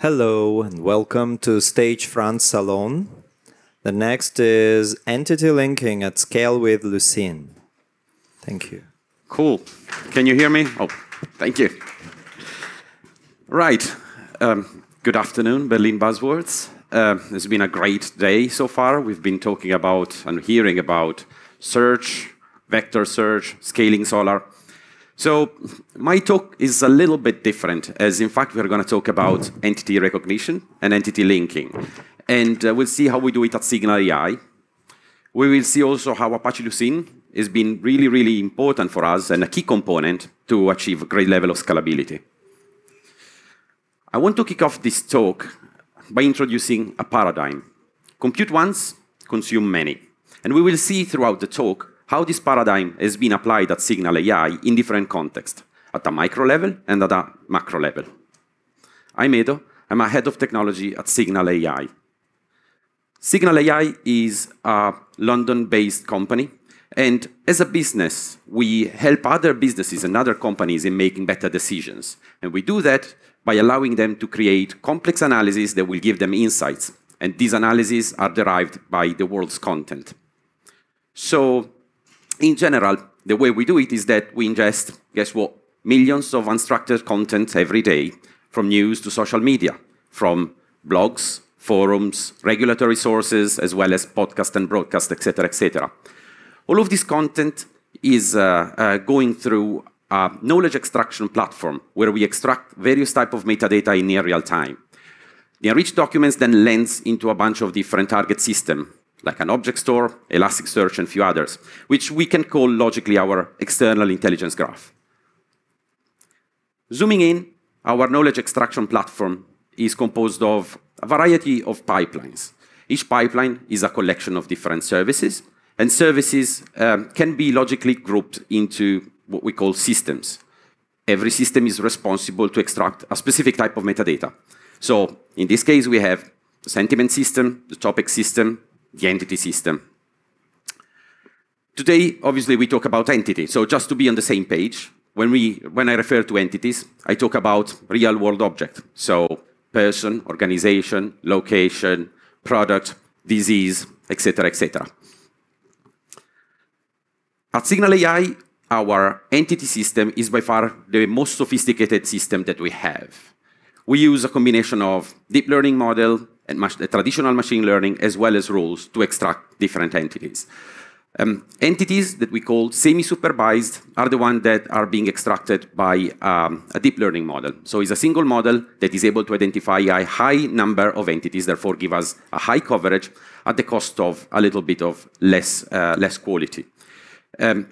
Hello and welcome to Stage Front Salon. The next is Entity Linking at Scale with Lucene. Thank you. Cool. Can you hear me? Oh, thank you. Right. Um, good afternoon, Berlin Buzzwords. Uh, it's been a great day so far. We've been talking about and hearing about search, vector search, scaling Solr. So my talk is a little bit different, as in fact we're going to talk about entity recognition and entity linking. And uh, we'll see how we do it at Signal AI. We will see also how Apache Lucene has been really, really important for us and a key component to achieve a great level of scalability. I want to kick off this talk by introducing a paradigm. Compute once, consume many. And we will see throughout the talk how this paradigm has been applied at Signal AI in different contexts, at a micro level and at a macro level. I'm Edo. I'm a head of technology at Signal AI. Signal AI is a London-based company, and as a business, we help other businesses and other companies in making better decisions. And we do that by allowing them to create complex analyses that will give them insights. And these analyses are derived by the world's content. So in general, the way we do it is that we ingest, guess what, millions of unstructured content every day, from news to social media, from blogs, forums, regulatory sources, as well as podcast and broadcast, etc., etc. All of this content is uh, uh, going through a knowledge extraction platform where we extract various type of metadata in near real time. The enriched documents then lens into a bunch of different target systems like an object store, Elasticsearch, and a few others, which we can call logically our external intelligence graph. Zooming in, our knowledge extraction platform is composed of a variety of pipelines. Each pipeline is a collection of different services, and services um, can be logically grouped into what we call systems. Every system is responsible to extract a specific type of metadata. So in this case, we have the sentiment system, the topic system, the entity system. Today, obviously, we talk about entity. So just to be on the same page, when, we, when I refer to entities, I talk about real-world object. So person, organization, location, product, disease, etc., etc. At Signal AI, our entity system is by far the most sophisticated system that we have. We use a combination of deep learning model, traditional machine learning as well as rules to extract different entities. Um, entities that we call semi-supervised are the ones that are being extracted by um, a deep learning model. So it's a single model that is able to identify a high number of entities, therefore give us a high coverage at the cost of a little bit of less, uh, less quality. Um,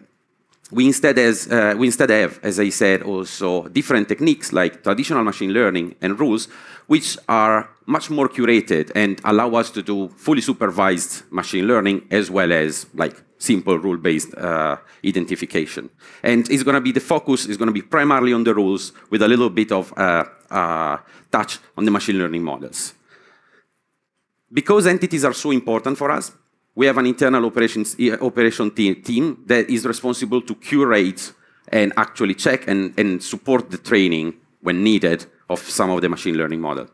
we instead, has, uh, we instead have, as I said, also different techniques like traditional machine learning and rules, which are much more curated and allow us to do fully supervised machine learning as well as like simple rule-based uh, identification. And it's going to be the focus is going to be primarily on the rules with a little bit of uh, uh, touch on the machine learning models. Because entities are so important for us, we have an internal operations operation team that is responsible to curate and actually check and, and support the training when needed of some of the machine learning model.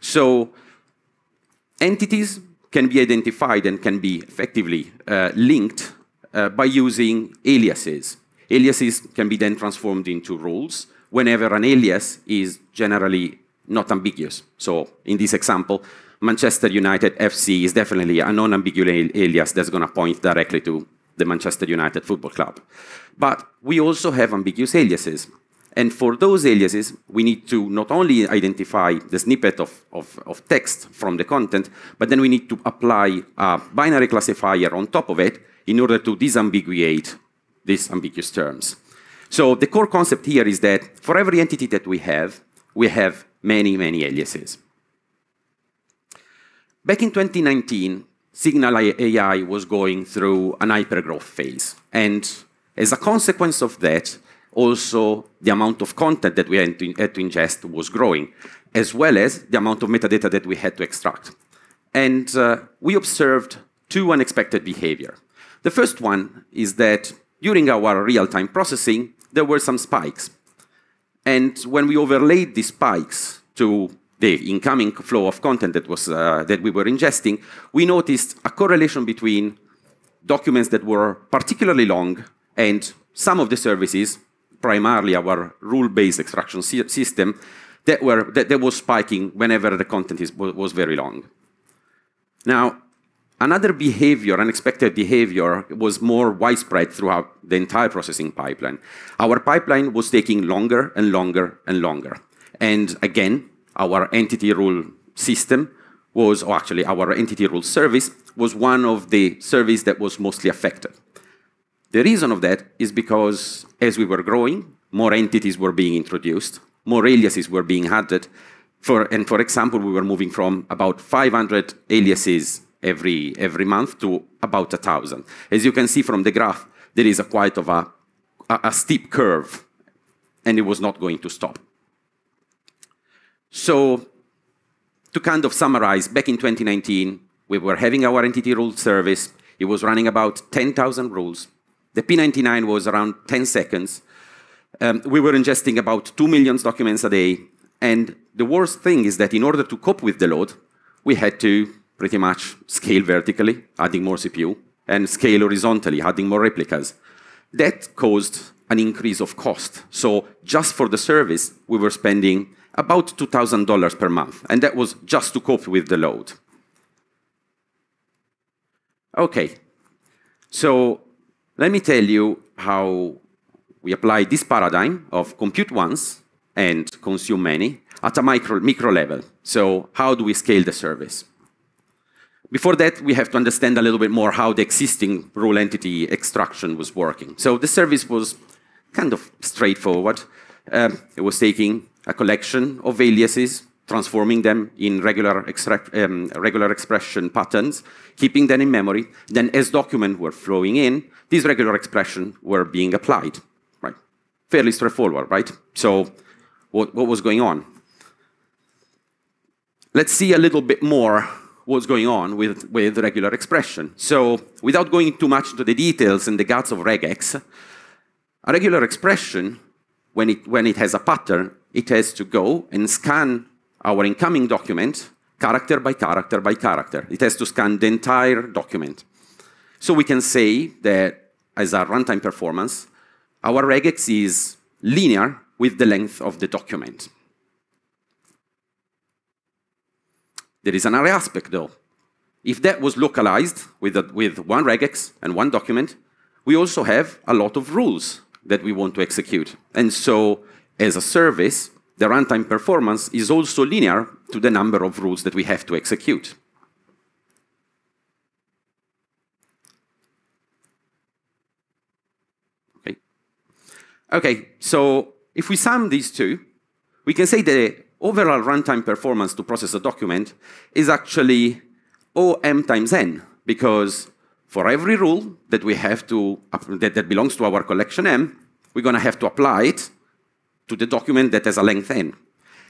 So entities can be identified and can be effectively uh, linked uh, by using aliases. Aliases can be then transformed into rules whenever an alias is generally not ambiguous. So in this example, Manchester United FC is definitely a non-ambiguous alias that's going to point directly to the Manchester United Football Club. But we also have ambiguous aliases. And for those aliases, we need to not only identify the snippet of, of, of, text from the content, but then we need to apply a binary classifier on top of it in order to disambiguate these ambiguous terms. So the core concept here is that for every entity that we have, we have many, many aliases. Back in 2019, Signal AI was going through an hypergrowth phase. And as a consequence of that, also the amount of content that we had to, had to ingest was growing, as well as the amount of metadata that we had to extract. And uh, we observed two unexpected behavior. The first one is that during our real-time processing, there were some spikes. And when we overlaid these spikes to the incoming flow of content that, was, uh, that we were ingesting, we noticed a correlation between documents that were particularly long and some of the services, primarily our rule-based extraction system, that, were, that, that, was spiking whenever the content is, was very long. Now, another behavior, unexpected behavior, was more widespread throughout the entire processing pipeline. Our pipeline was taking longer and longer and longer. And again, our entity rule system was, or actually our entity rule service, was one of the services that was mostly affected. The reason of that is because as we were growing, more entities were being introduced, more aliases were being added. For, and for example, we were moving from about 500 aliases every, every month to about 1,000. As you can see from the graph, there is a quite of a, a, a steep curve, and it was not going to stop. So to kind of summarize, back in 2019, we were having our entity rule service. It was running about 10,000 rules. The P99 was around 10 seconds. Um, we were ingesting about 2 million documents a day. And the worst thing is that in order to cope with the load, we had to pretty much scale vertically, adding more CPU, and scale horizontally, adding more replicas. That caused an increase of cost. So just for the service, we were spending about $2,000 per month, and that was just to cope with the load. Okay, so let me tell you how we apply this paradigm of compute once and consume many at a micro, micro level. So how do we scale the service? Before that, we have to understand a little bit more how the existing rule entity extraction was working. So the service was kind of straightforward. Um, it was taking a collection of aliases, transforming them in regular, um, regular expression patterns, keeping them in memory. Then as documents were flowing in, these regular expressions were being applied. Right? Fairly straightforward, right? So what, what was going on? Let's see a little bit more what's going on with, with regular expression. So without going too much into the details and the guts of regex, a regular expression, when it, when it has a pattern, it has to go and scan our incoming document character by character by character. It has to scan the entire document. So we can say that as a runtime performance, our regex is linear with the length of the document. There is another aspect though. If that was localized with, a, with one regex and one document, we also have a lot of rules that we want to execute. And so as a service, the runtime performance is also linear to the number of rules that we have to execute. Okay, okay so if we sum these two, we can say the overall runtime performance to process a document is actually OM times N, because for every rule that we have to, that, that belongs to our collection M, we're going to have to apply it to the document that has a length n.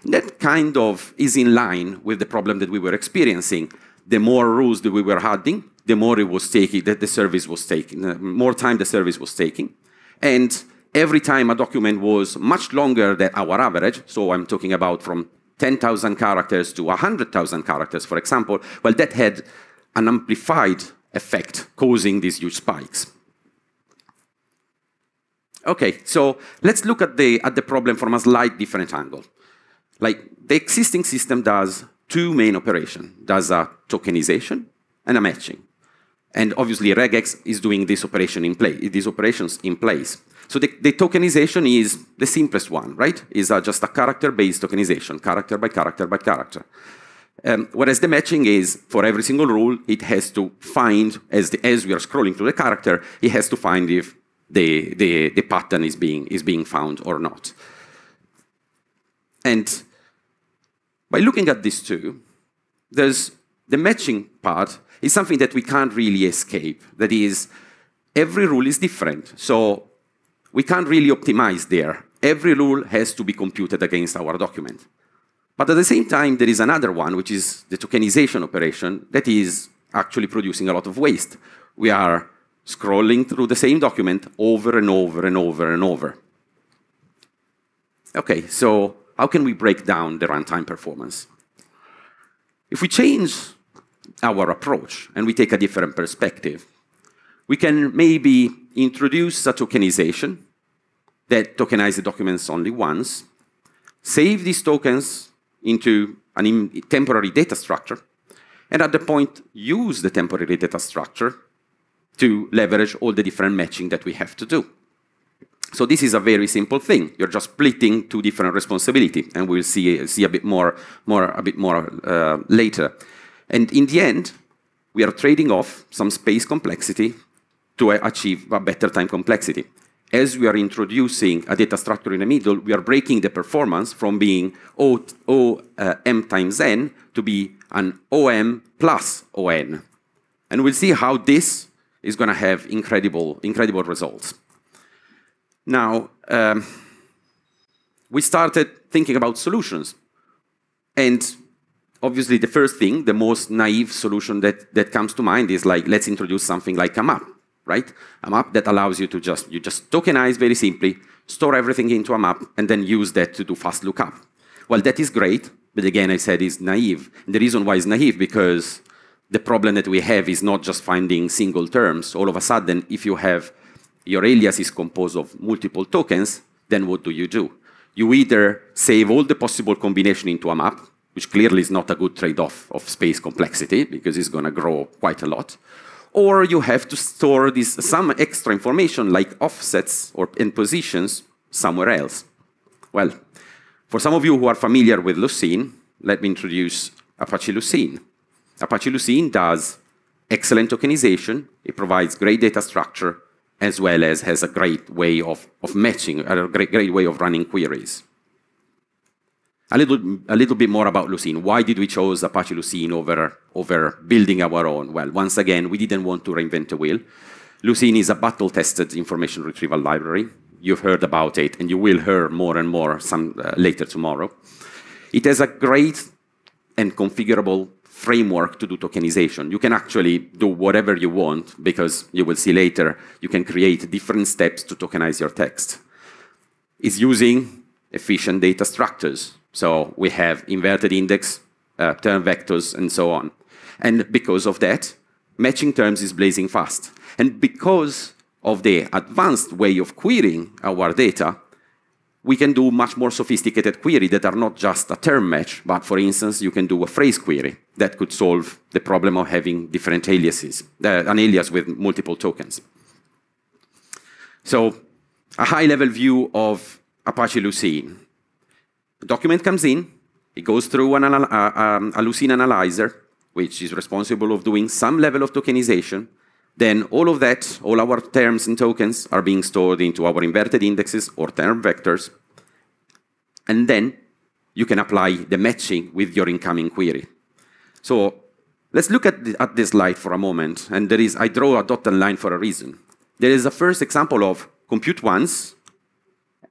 That kind of is in line with the problem that we were experiencing. The more rules that we were adding, the more it was taking, that the service was taking, the more time the service was taking. And every time a document was much longer than our average, so I'm talking about from 10,000 characters to 100,000 characters, for example, well, that had an amplified effect causing these huge spikes. Okay, so let's look at the, at the problem from a slight different angle. Like the existing system does two main operations. Does a tokenization and a matching. And obviously regex is doing this operation in place, these operations in place. So the, the tokenization is the simplest one, right? Is uh, just a character-based tokenization, character by character by character. Um, whereas the matching is, for every single rule, it has to find, as, the, as we are scrolling through the character, it has to find if the, the, the pattern is being, is being found or not. And by looking at these two, there's the matching part is something that we can't really escape. That is, every rule is different. So we can't really optimize there. Every rule has to be computed against our document. But at the same time, there is another one, which is the tokenization operation, that is actually producing a lot of waste. We are scrolling through the same document over and over and over and over. Okay, so how can we break down the runtime performance? If we change our approach and we take a different perspective, we can maybe introduce a tokenization that tokenizes the documents only once, save these tokens into a temporary data structure, and at the point, use the temporary data structure to leverage all the different matching that we have to do. So this is a very simple thing. You're just splitting two different responsibility, and we'll see, see a bit more, more, a bit more uh, later. And in the end, we are trading off some space complexity to achieve a better time complexity. As we are introducing a data structure in the middle, we are breaking the performance from being o, o uh, m times n to be an OM plus ON. And we'll see how this is going to have incredible, incredible results. Now, um, we started thinking about solutions. And obviously, the first thing, the most naive solution that, that comes to mind is like, let's introduce something like a map, right? A map that allows you to just, you just tokenize very simply, store everything into a map, and then use that to do fast lookup. Well, that is great, but again, I said it's naive. And the reason why it's naive, because the problem that we have is not just finding single terms. All of a sudden, if you have your alias is composed of multiple tokens, then what do you do? You either save all the possible combination into a map, which clearly is not a good trade-off of space complexity because it's going to grow quite a lot, or you have to store this, some extra information like offsets or in positions somewhere else. Well, for some of you who are familiar with Lucene, let me introduce Apache Lucene. Apache Lucene does excellent tokenization. It provides great data structure as well as has a great way of, of matching, a great, great way of running queries. A little, a little bit more about Lucene. Why did we choose Apache Lucene over, over building our own? Well, once again, we didn't want to reinvent the wheel. Lucene is a battle-tested information retrieval library. You've heard about it, and you will hear more and more some uh, later tomorrow. It has a great and configurable framework to do tokenization. You can actually do whatever you want because you will see later, you can create different steps to tokenize your text. It's using efficient data structures. So we have inverted index, uh, term vectors, and so on. And because of that, matching terms is blazing fast. And because of the advanced way of querying our data, we can do much more sophisticated query that are not just a term match, but for instance, you can do a phrase query that could solve the problem of having different aliases, uh, an alias with multiple tokens. So a high-level view of Apache Lucene. The document comes in, it goes through an, uh, um, a Lucene analyzer, which is responsible of doing some level of tokenization, then all of that, all our terms and tokens are being stored into our inverted indexes or term vectors. And then you can apply the matching with your incoming query. So let's look at, the, at this slide for a moment. And there is, I draw a dotted line for a reason. There is a first example of compute once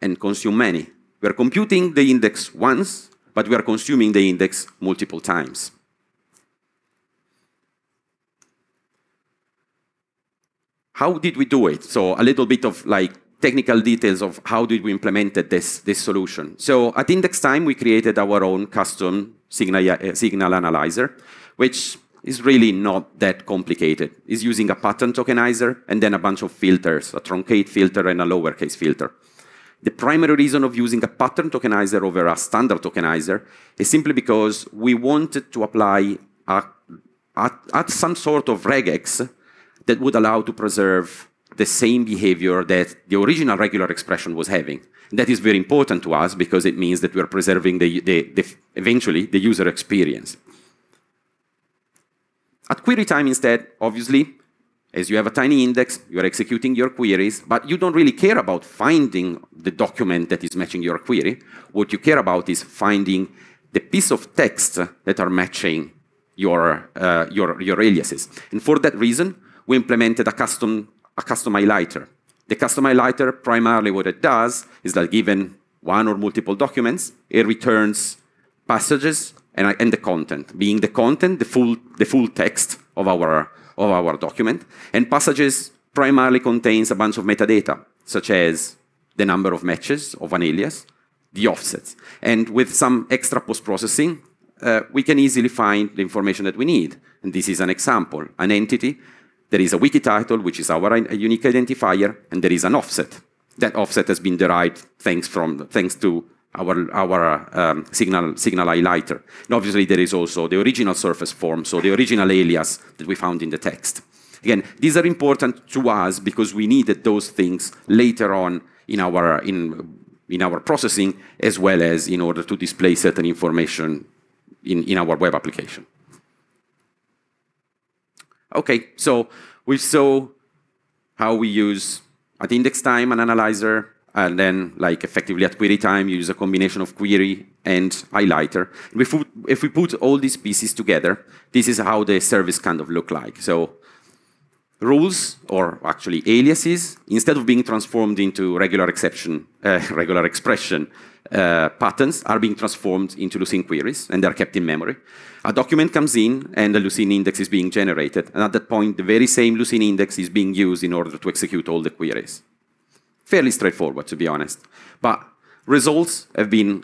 and consume many. We are computing the index once, but we are consuming the index multiple times. How did we do it? So a little bit of like technical details of how did we implement this, this solution. So at index time, we created our own custom signal, uh, signal analyzer, which is really not that complicated. It's using a pattern tokenizer and then a bunch of filters, a truncate filter and a lowercase filter. The primary reason of using a pattern tokenizer over a standard tokenizer is simply because we wanted to apply a, a, at some sort of regex that would allow to preserve the same behavior that the original regular expression was having. That is very important to us because it means that we are preserving the, the, the, eventually the user experience. At query time instead, obviously, as you have a tiny index, you are executing your queries, but you don't really care about finding the document that is matching your query. What you care about is finding the piece of text that are matching your, uh, your, your aliases. And for that reason, we implemented a custom, a custom highlighter. The custom highlighter, primarily what it does is that given one or multiple documents, it returns passages and, and the content, being the content, the full, the full text of our, of our document. And passages primarily contains a bunch of metadata, such as the number of matches of an alias, the offsets. And with some extra post-processing, uh, we can easily find the information that we need. And this is an example, an entity, there is a wiki title, which is our unique identifier, and there is an offset. That offset has been derived thanks, from, thanks to our, our um, signal, signal highlighter. And obviously, there is also the original surface form, so the original alias that we found in the text. Again, these are important to us because we needed those things later on in our, in, in our processing, as well as in order to display certain information in, in our web application. Okay, so we saw how we use at index time an analyzer, and then like effectively at query time, you use a combination of query and highlighter. If we, if we put all these pieces together, this is how the service kind of look like. So rules, or actually aliases, instead of being transformed into regular exception, uh, regular expression uh, patterns, are being transformed into Lucene queries, and they're kept in memory. A document comes in, and the Lucene index is being generated. And at that point, the very same Lucene index is being used in order to execute all the queries. Fairly straightforward, to be honest. But results have been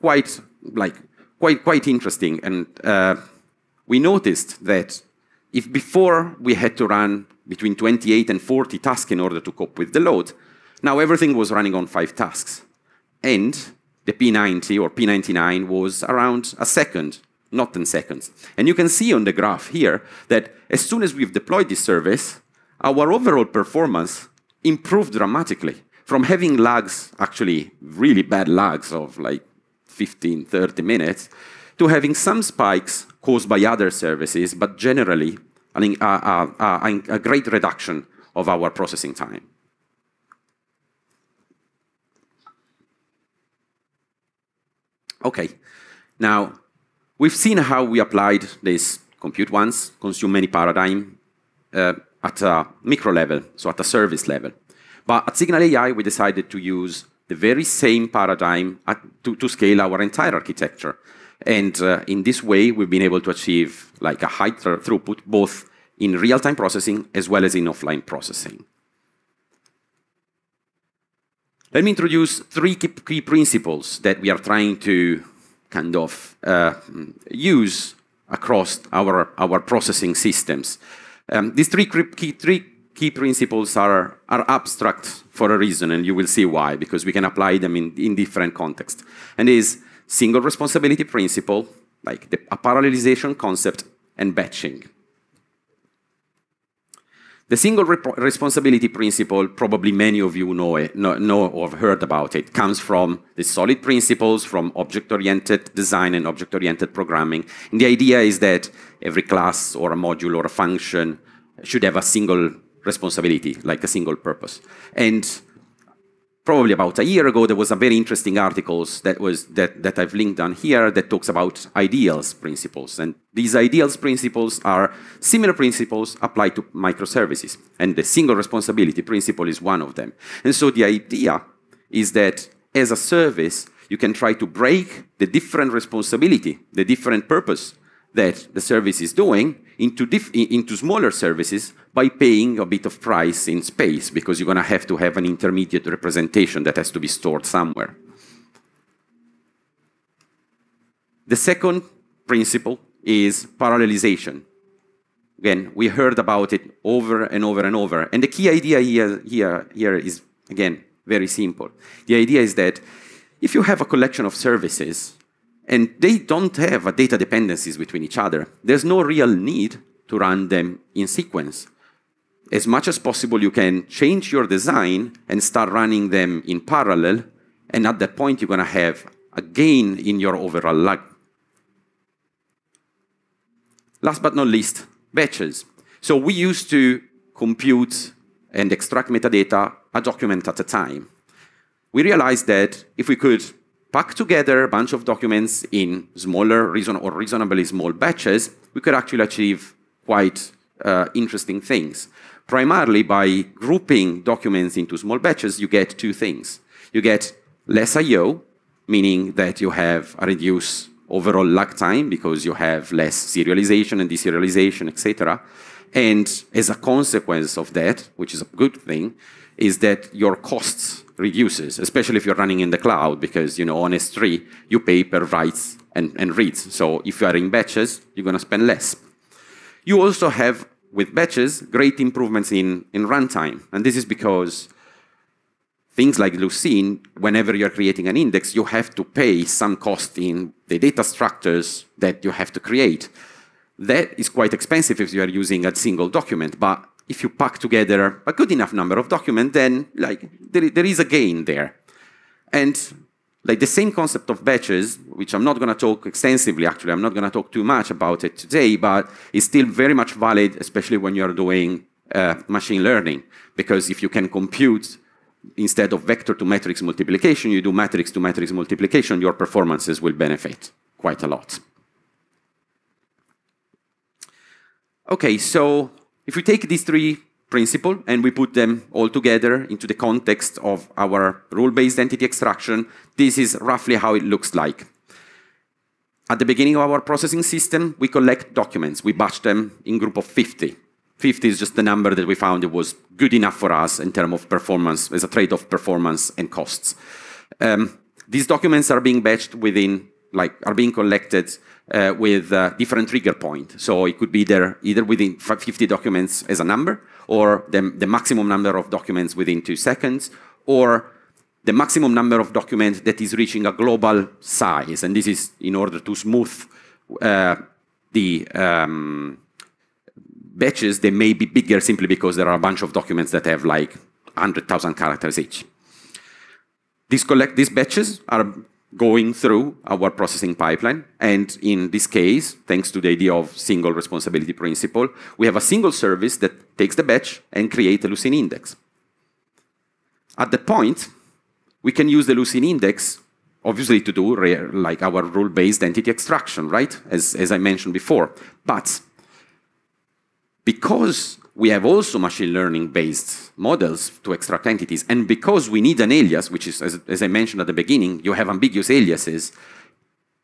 quite, like, quite, quite interesting. And uh, we noticed that if before we had to run between 28 and 40 tasks in order to cope with the load, now everything was running on five tasks. And the P90 or P99 was around a second, not 10 seconds. And you can see on the graph here that as soon as we've deployed this service, our overall performance improved dramatically from having lags, actually really bad lags of like 15, 30 minutes, to having some spikes caused by other services, but generally a, a, a great reduction of our processing time. Okay, now we've seen how we applied this compute once, consume many paradigm uh, at a micro level, so at a service level. But at Signal AI, we decided to use the very same paradigm at, to, to scale our entire architecture. And uh, in this way, we've been able to achieve like a high th throughput, both in real-time processing as well as in offline processing. Let me introduce three key principles that we are trying to kind of uh, use across our, our processing systems. Um, these three key, three key principles are, are abstract for a reason, and you will see why, because we can apply them in, in different contexts. And is single responsibility principle, like the, a parallelization concept, and batching. The single responsibility principle, probably many of you know, it, know, know or have heard about it, comes from the solid principles from object-oriented design and object-oriented programming. And the idea is that every class or a module or a function should have a single responsibility, like a single purpose. And probably about a year ago, there was a very interesting article that was that, that I've linked on here that talks about ideals principles. And these ideals principles are similar principles applied to microservices. And the single responsibility principle is one of them. And so the idea is that as a service, you can try to break the different responsibility, the different purpose that the service is doing into, into smaller services by paying a bit of price in space because you're going to have to have an intermediate representation that has to be stored somewhere. The second principle is parallelization. Again, we heard about it over and over and over. And the key idea here, here, here is, again, very simple. The idea is that if you have a collection of services and they don't have data dependencies between each other. There's no real need to run them in sequence. As much as possible, you can change your design and start running them in parallel, and at that point, you're going to have a gain in your overall lag. Last but not least, batches. So we used to compute and extract metadata a document at a time. We realized that if we could pack together a bunch of documents in smaller reason or reasonably small batches, we could actually achieve quite uh, interesting things. Primarily by grouping documents into small batches, you get two things. You get less I.O., meaning that you have a reduced overall lag time because you have less serialization and deserialization, etc. And as a consequence of that, which is a good thing, is that your costs reduces, especially if you're running in the cloud, because you know on S3 you pay per writes and, and reads. So if you are in batches, you're going to spend less. You also have with batches great improvements in, in runtime, and this is because things like Lucene, whenever you're creating an index, you have to pay some cost in the data structures that you have to create. That is quite expensive if you are using a single document, but if you pack together a good enough number of documents, then like there, there is a gain there. And like the same concept of batches, which I'm not going to talk extensively, actually, I'm not going to talk too much about it today, but it's still very much valid, especially when you're doing uh, machine learning. Because if you can compute instead of vector to matrix multiplication, you do matrix to matrix multiplication, your performances will benefit quite a lot. Okay, so if we take these three principles and we put them all together into the context of our rule-based entity extraction, this is roughly how it looks like. At the beginning of our processing system, we collect documents. We batch them in group of 50. 50 is just the number that we found it was good enough for us in terms of performance, as a trade-off performance and costs. Um, these documents are being batched within, like, are being collected uh, with a different trigger point. So it could be there either within 50 documents as a number, or the, the maximum number of documents within two seconds, or the maximum number of documents that is reaching a global size. And this is in order to smooth uh, the um, batches, they may be bigger simply because there are a bunch of documents that have like 100,000 characters each. These, collect, these batches are going through our processing pipeline. And in this case, thanks to the idea of single responsibility principle, we have a single service that takes the batch and creates a Lucene index. At the point, we can use the Lucene index, obviously, to do like our rule-based entity extraction, right? As, as I mentioned before. But because we have also machine learning based models to extract entities. And because we need an alias, which is, as, as I mentioned at the beginning, you have ambiguous aliases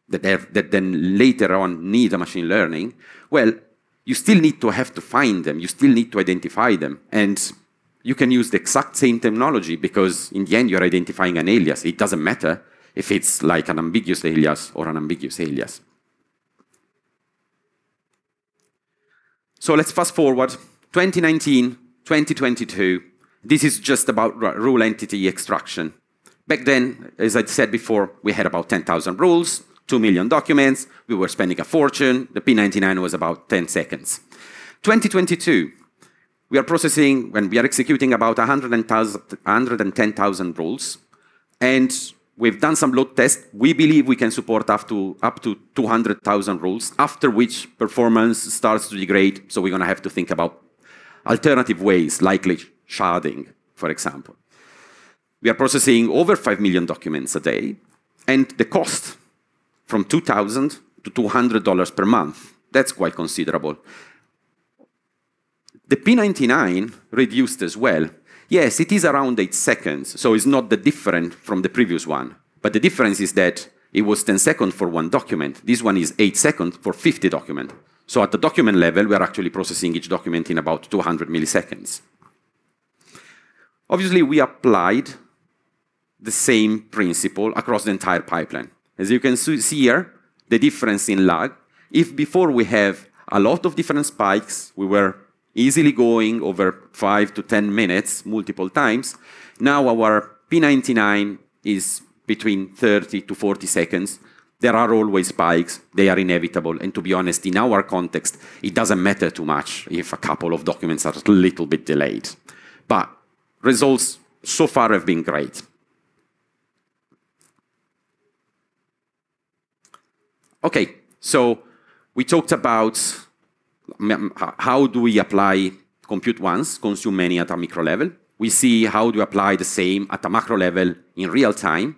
that, have, that then later on need a machine learning, well, you still need to have to find them. You still need to identify them. And you can use the exact same terminology because in the end you're identifying an alias. It doesn't matter if it's like an ambiguous alias or an ambiguous alias. So let's fast forward 2019, 2022, this is just about rule entity extraction. Back then, as I said before, we had about 10,000 rules, 2 million documents, we were spending a fortune, the P99 was about 10 seconds. 2022, we are processing, when we are executing about 110,000 rules, and we've done some load tests. We believe we can support up to, up to 200,000 rules, after which performance starts to degrade, so we're gonna have to think about alternative ways, like sharding, for example. We are processing over 5 million documents a day, and the cost from 2000 to $200 per month, that's quite considerable. The P99 reduced as well. Yes, it is around 8 seconds, so it's not that different from the previous one. But the difference is that it was 10 seconds for one document. This one is 8 seconds for 50 documents. So at the document level, we are actually processing each document in about 200 milliseconds. Obviously, we applied the same principle across the entire pipeline. As you can see here, the difference in lag, if before we have a lot of different spikes, we were easily going over 5 to 10 minutes multiple times, now our P99 is between 30 to 40 seconds, there are always spikes, they are inevitable, and to be honest, in our context, it doesn't matter too much if a couple of documents are a little bit delayed. But results so far have been great. Okay, so we talked about mm, how do we apply compute once, consume many at a micro level. We see how do we apply the same at a macro level in real time.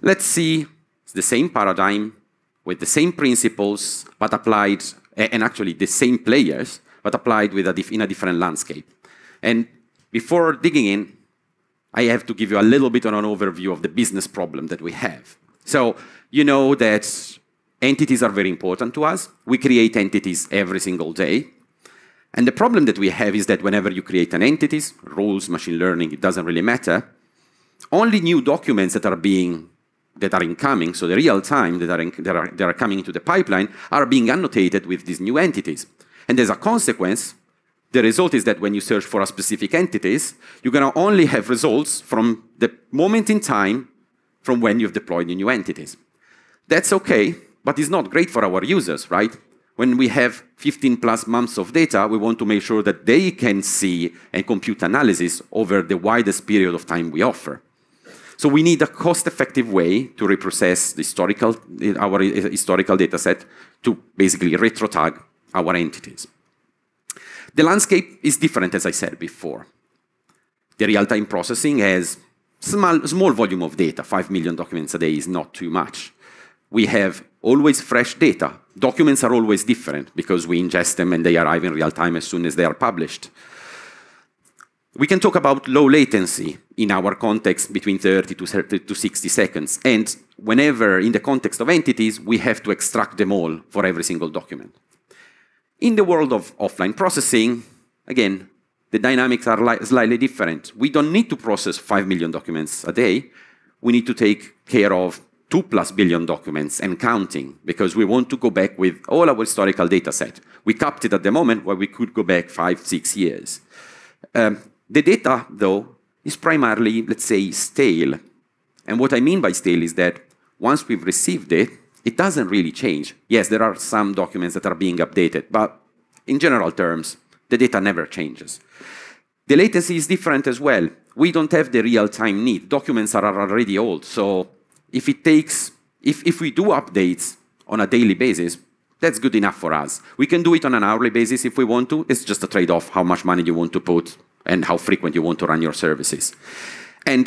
Let's see it's the same paradigm with the same principles, but applied, and actually the same players, but applied with a in a different landscape. And before digging in, I have to give you a little bit of an overview of the business problem that we have. So you know that entities are very important to us. We create entities every single day. And the problem that we have is that whenever you create an entity, rules, machine learning, it doesn't really matter, only new documents that are being that are incoming, so the real time that are, in, that, are, that are coming into the pipeline, are being annotated with these new entities. And as a consequence, the result is that when you search for a specific entities, you're going to only have results from the moment in time from when you've deployed the new entities. That's okay, but it's not great for our users, right? When we have 15 plus months of data, we want to make sure that they can see and compute analysis over the widest period of time we offer. So we need a cost-effective way to reprocess the historical, our historical data set to basically retro-tag our entities. The landscape is different, as I said before. The real-time processing has small, small volume of data. 5 million documents a day is not too much. We have always fresh data. Documents are always different because we ingest them and they arrive in real time as soon as they are published. We can talk about low latency in our context between 30 to, 30 to 60 seconds. And whenever, in the context of entities, we have to extract them all for every single document. In the world of offline processing, again, the dynamics are slightly different. We don't need to process 5 million documents a day. We need to take care of 2 plus billion documents and counting because we want to go back with all our historical data set. We capped it at the moment where we could go back five, six years. Um, the data, though, is primarily, let's say, stale. And what I mean by stale is that once we've received it, it doesn't really change. Yes, there are some documents that are being updated, but in general terms, the data never changes. The latency is different as well. We don't have the real-time need. Documents are already old, so if it takes, if, if we do updates on a daily basis, that's good enough for us. We can do it on an hourly basis if we want to. It's just a trade-off how much money you want to put and how frequent you want to run your services. And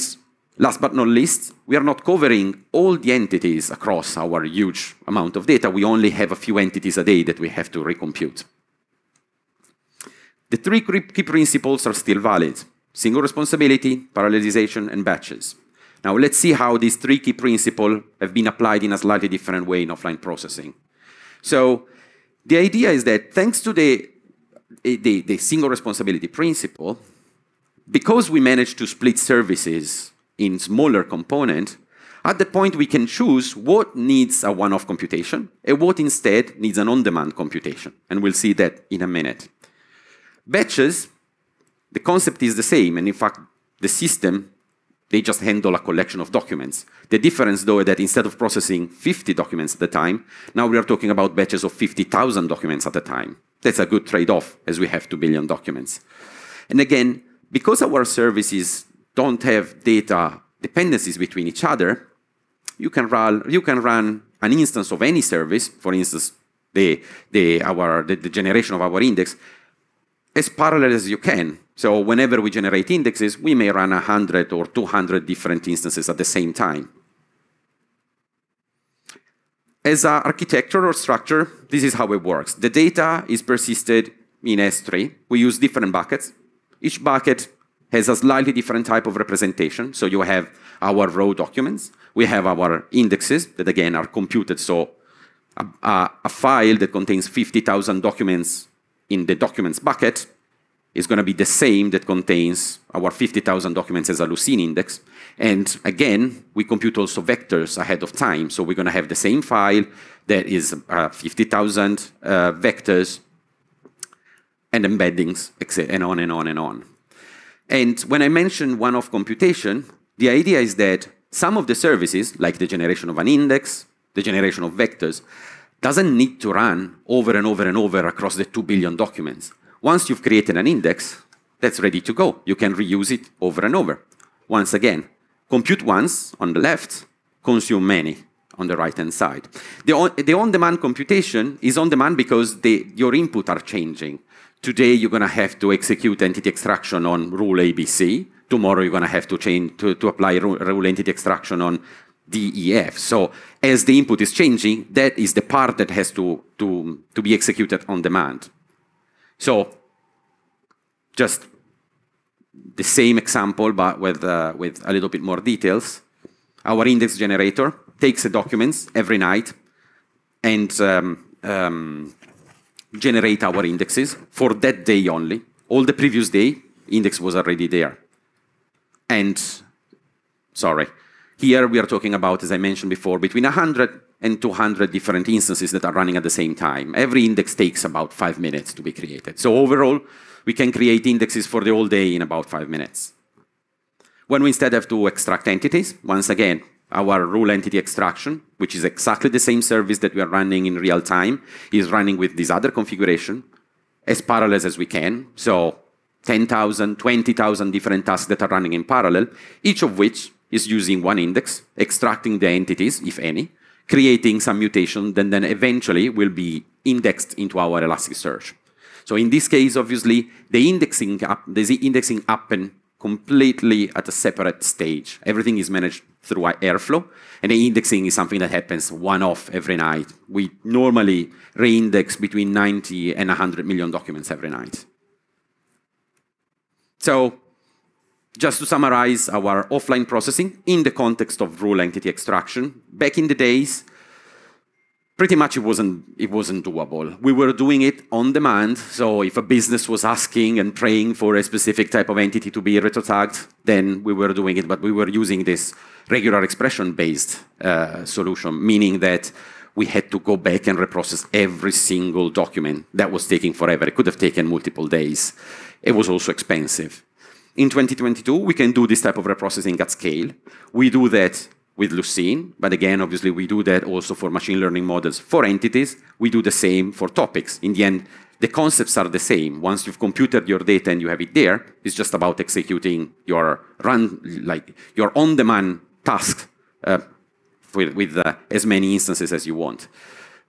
last but not least, we are not covering all the entities across our huge amount of data. We only have a few entities a day that we have to recompute. The three key principles are still valid. Single responsibility, parallelization, and batches. Now let's see how these three key principles have been applied in a slightly different way in offline processing. So the idea is that thanks to the, the, the single responsibility principle, because we manage to split services in smaller components, at the point we can choose what needs a one-off computation and what instead needs an on-demand computation. And we'll see that in a minute. Batches, the concept is the same. And in fact, the system, they just handle a collection of documents. The difference, though, is that instead of processing 50 documents at a time, now we are talking about batches of 50,000 documents at a time. That's a good trade-off, as we have 2 billion documents. And again, because our services don't have data dependencies between each other, you can run, you can run an instance of any service, for instance, the, the, our, the, the generation of our index, as parallel as you can. So whenever we generate indexes, we may run 100 or 200 different instances at the same time. As an architecture or structure, this is how it works. The data is persisted in S3. We use different buckets. Each bucket has a slightly different type of representation. So you have our raw documents. We have our indexes that, again, are computed. So a, a, a file that contains 50,000 documents in the documents bucket is going to be the same that contains our 50,000 documents as a Lucene index. And again, we compute also vectors ahead of time. So we're going to have the same file that is uh, 50,000 uh, vectors and embeddings, and on and on and on. And when I mention one-off computation, the idea is that some of the services, like the generation of an index, the generation of vectors, doesn't need to run over and over and over across the 2 billion documents. Once you've created an index, that's ready to go. You can reuse it over and over. Once again, compute once on the left, consume many on the right-hand side. The on-demand computation is on-demand because your input are changing. Today, you're going to have to execute entity extraction on rule ABC. Tomorrow, you're going to have to change to, to apply rule, entity extraction on DEF. So as the input is changing, that is the part that has to, to, to be executed on demand. So just the same example, but with, uh, with a little bit more details. Our index generator takes the documents every night and um, um, generate our indexes for that day only. All the previous day, index was already there. And sorry. Here we are talking about, as I mentioned before, between 100 and 200 different instances that are running at the same time. Every index takes about five minutes to be created. So overall, we can create indexes for the whole day in about five minutes. When we instead have to extract entities, once again, our rule entity extraction, which is exactly the same service that we are running in real time, is running with this other configuration as parallel as we can. So 10,000, 20,000 different tasks that are running in parallel, each of which is using one index, extracting the entities, if any, creating some mutation, then, then eventually will be indexed into our Elasticsearch. So in this case, obviously, the indexing, up, the indexing happen completely at a separate stage. Everything is managed through Airflow, and the indexing is something that happens one-off every night. We normally reindex between 90 and 100 million documents every night. So just to summarize our offline processing in the context of rule entity extraction, back in the days, pretty much it wasn't, it wasn't doable. We were doing it on demand, so if a business was asking and praying for a specific type of entity to be retro-tagged, then we were doing it, but we were using this regular expression-based uh, solution, meaning that we had to go back and reprocess every single document. That was taking forever. It could have taken multiple days. It was also expensive. In 2022, we can do this type of reprocessing at scale. We do that with Lucene, but again, obviously, we do that also for machine learning models for entities. We do the same for topics. In the end, the concepts are the same. Once you've computed your data and you have it there, it's just about executing your run, like your on-demand task uh, with, with uh, as many instances as you want.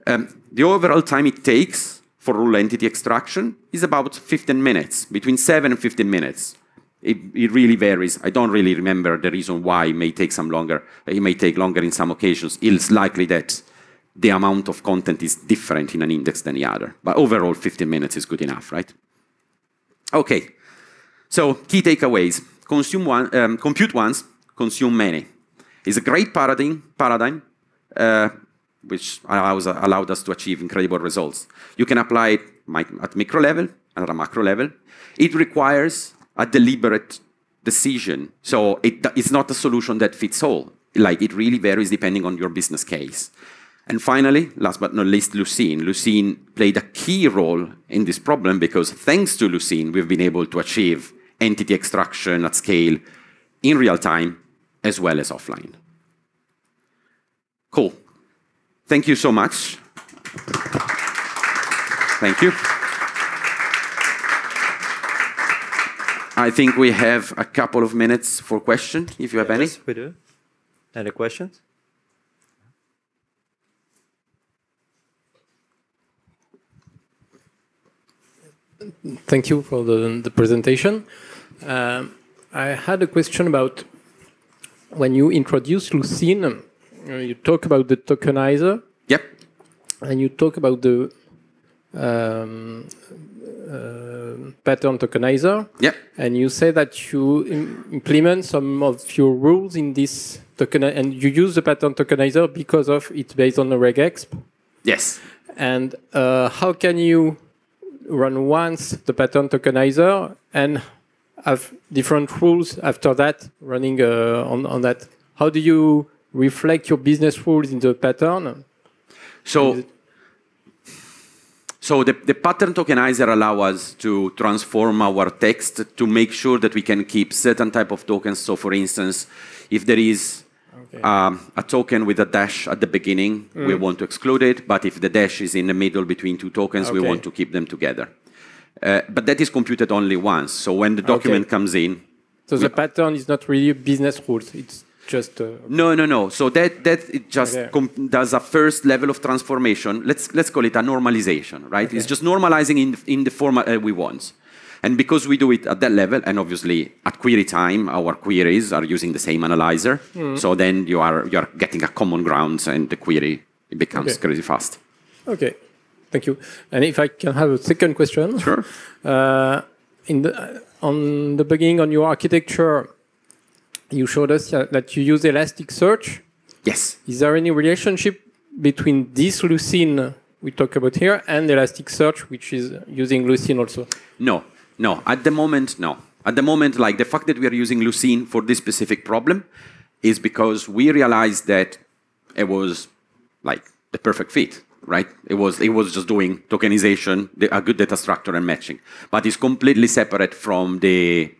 Um, the overall time it takes for rule entity extraction is about 15 minutes, between 7 and 15 minutes. It, it, really varies. I don't really remember the reason why it may take some longer. It may take longer in some occasions. It's likely that the amount of content is different in an index than the other. But overall, 15 minutes is good enough, right? Okay. So key takeaways. Consume one, um, compute once, consume many. It's a great paradigm, paradigm uh, which allows, allowed us to achieve incredible results. You can apply it at micro level and at a macro level. It requires a deliberate decision. So it, it's not a solution that fits all. Like it really varies depending on your business case. And finally, last but not least, Lucene. Lucene played a key role in this problem because thanks to Lucene, we've been able to achieve entity extraction at scale in real time as well as offline. Cool. Thank you so much. Thank you. I think we have a couple of minutes for questions, if you have yes, any. we do. Any questions? Thank you for the, the presentation. Um, I had a question about when you introduce Lucene, uh, you talk about the tokenizer. Yep. And you talk about the um, uh, pattern tokenizer. Yeah. And you say that you Im implement some of your rules in this token, and you use the pattern tokenizer because of it's based on the regexp. Yes. And uh, how can you run once the pattern tokenizer and have different rules after that running uh, on, on that? How do you reflect your business rules in the pattern? So so the, the pattern tokenizer allow us to transform our text to make sure that we can keep certain type of tokens. So for instance, if there is okay. um, a token with a dash at the beginning, mm. we want to exclude it. But if the dash is in the middle between two tokens, okay. we want to keep them together. Uh, but that is computed only once. So when the document okay. comes in, so the pattern is not really business rules. It's just uh, no no no. So that that it just okay. does a first level of transformation. Let's let's call it a normalization right? Okay. it's just normalizing in in the format uh, we want. And because we do it at that level and obviously at query time our queries are using the same analyzer. Mm. so then you are you are getting a common ground and the query it becomes okay. crazy fast. Okay. Thank you. And if i can have a second question? Sure. Uh, in the on the beginning on your architecture you showed us uh, that you use Elasticsearch. Yes. Is there any relationship between this Lucene we talk about here and Elasticsearch, which is using Lucene also? No, no. At the moment, no. At the moment, like the fact that we are using Lucene for this specific problem is because we realized that it was like the perfect fit, right? It was it was just doing tokenization, a good data structure and matching, but it's completely separate from the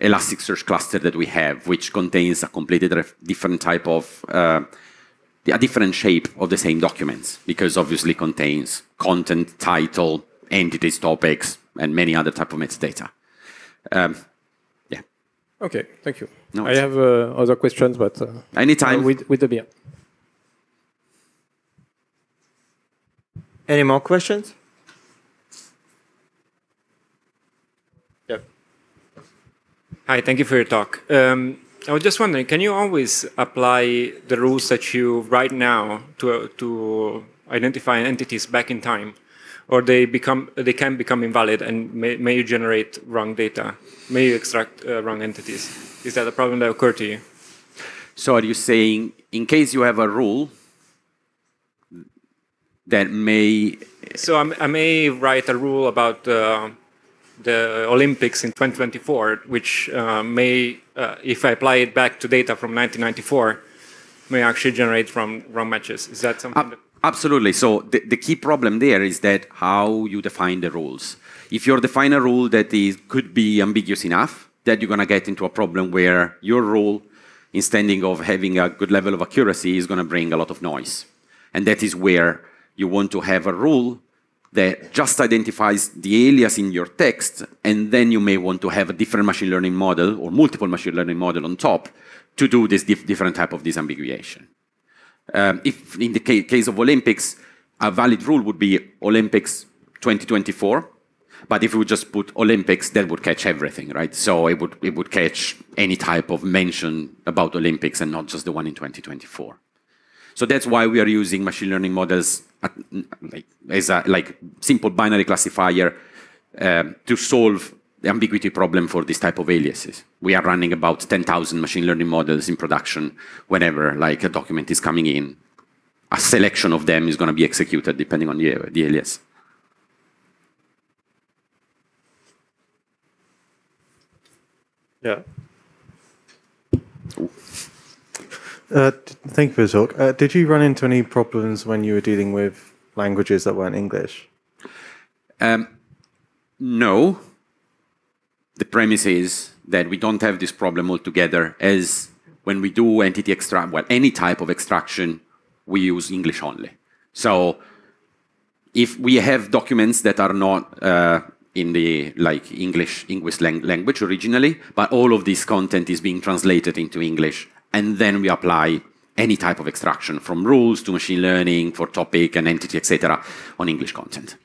Elasticsearch cluster that we have, which contains a completely different type of uh, a different shape of the same documents because obviously contains content, title, entities, topics, and many other type of metadata. Um, yeah. Okay, thank you. No, I have uh, other questions, but uh, anytime uh, with with the beer. Any more questions? Hi, thank you for your talk. Um, I was just wondering, can you always apply the rules that you write now to to identify entities back in time, or they become they can become invalid and may, may you generate wrong data, may you extract uh, wrong entities? Is that a problem that occurred to you? So are you saying in case you have a rule that may? So I, I may write a rule about. Uh, the Olympics in 2024, which uh, may, uh, if I apply it back to data from 1994, may actually generate from wrong matches. Is that something? That absolutely. So the, the key problem there is that how you define the rules. If you're define a rule that is could be ambiguous enough, that you're going to get into a problem where your rule, instead of having a good level of accuracy, is going to bring a lot of noise. And that is where you want to have a rule that just identifies the alias in your text, and then you may want to have a different machine learning model or multiple machine learning model on top to do this dif different type of disambiguation. Um, if in the ca case of Olympics, a valid rule would be Olympics 2024, but if we just put Olympics, that would catch everything, right? So it would, it would catch any type of mention about Olympics and not just the one in 2024. So that's why we are using machine learning models like, as a like simple binary classifier um, to solve the ambiguity problem for this type of aliases. We are running about 10,000 machine learning models in production whenever like a document is coming in. A selection of them is going to be executed depending on the, the alias. Yeah. Uh, thank you for the talk. Uh, did you run into any problems when you were dealing with languages that weren't English? Um, no. The premise is that we don't have this problem altogether as when we do entity extract, well, any type of extraction, we use English only. So if we have documents that are not uh, in the like English English lang language originally, but all of this content is being translated into English and then we apply any type of extraction from rules to machine learning for topic and entity, etc., on English content.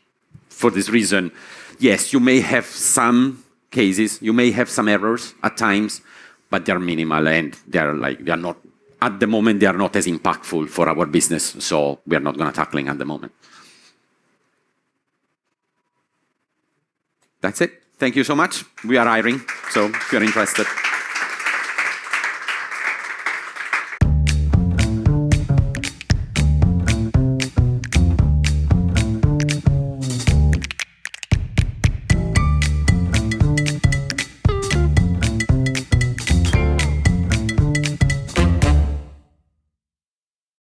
For this reason, yes, you may have some cases, you may have some errors at times, but they're minimal and they're like they're not at the moment they are not as impactful for our business, so we are not going to tackling at the moment. That's it. Thank you so much. We are hiring, so if you're interested.